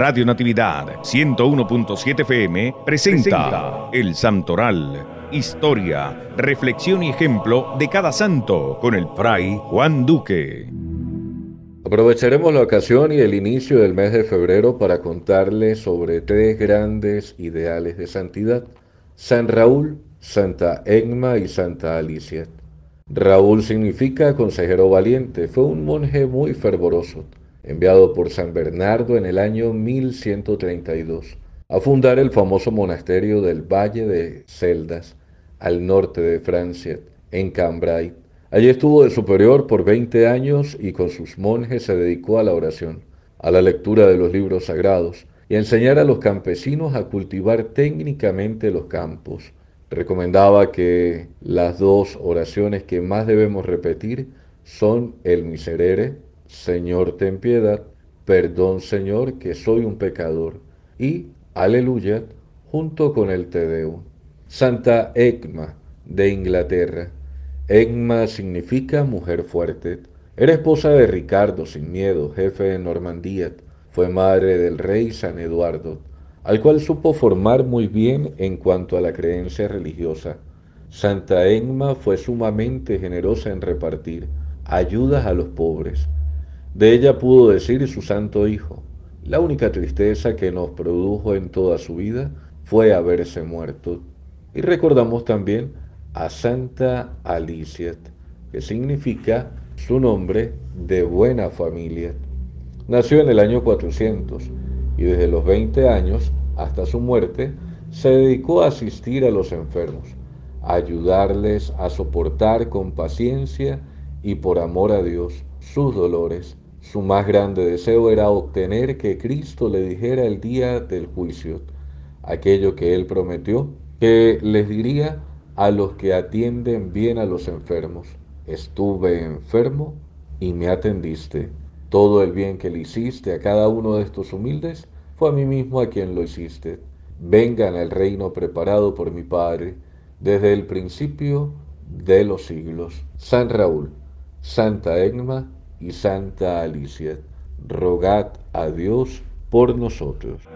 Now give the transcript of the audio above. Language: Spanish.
Radio Natividad 101.7 FM presenta El Santoral. Historia, reflexión y ejemplo de cada santo con el fray Juan Duque. Aprovecharemos la ocasión y el inicio del mes de febrero para contarles sobre tres grandes ideales de santidad, San Raúl, Santa Egma y Santa Alicia. Raúl significa consejero valiente, fue un monje muy fervoroso, enviado por San Bernardo en el año 1132 a fundar el famoso monasterio del Valle de Celdas, al norte de Francia, en Cambrai. Allí estuvo de superior por 20 años y con sus monjes se dedicó a la oración, a la lectura de los libros sagrados y a enseñar a los campesinos a cultivar técnicamente los campos recomendaba que las dos oraciones que más debemos repetir son el miserere, Señor ten piedad, perdón Señor que soy un pecador y aleluya junto con el Te Deum. Santa Egma de Inglaterra. Egma significa mujer fuerte. Era esposa de Ricardo sin miedo, jefe de Normandía. Fue madre del rey San Eduardo al cual supo formar muy bien en cuanto a la creencia religiosa. Santa Enma fue sumamente generosa en repartir ayudas a los pobres. De ella pudo decir su santo hijo, la única tristeza que nos produjo en toda su vida fue haberse muerto. Y recordamos también a Santa Alicia, que significa su nombre de buena familia. Nació en el año 400 y desde los 20 años hasta su muerte se dedicó a asistir a los enfermos, a ayudarles a soportar con paciencia y por amor a Dios sus dolores. Su más grande deseo era obtener que Cristo le dijera el día del juicio aquello que él prometió, que les diría a los que atienden bien a los enfermos, estuve enfermo y me atendiste. Todo el bien que le hiciste a cada uno de estos humildes, fue a mí mismo a quien lo hiciste. Vengan al reino preparado por mi Padre desde el principio de los siglos. San Raúl, Santa Egma y Santa Alicia, rogad a Dios por nosotros.